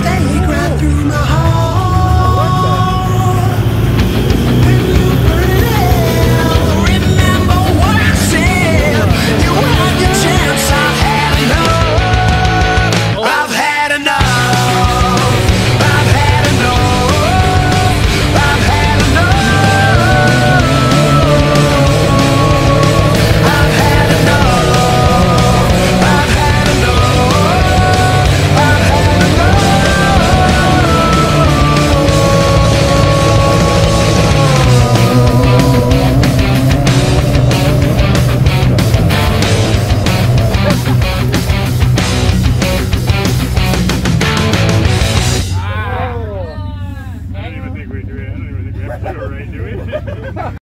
Stay right through my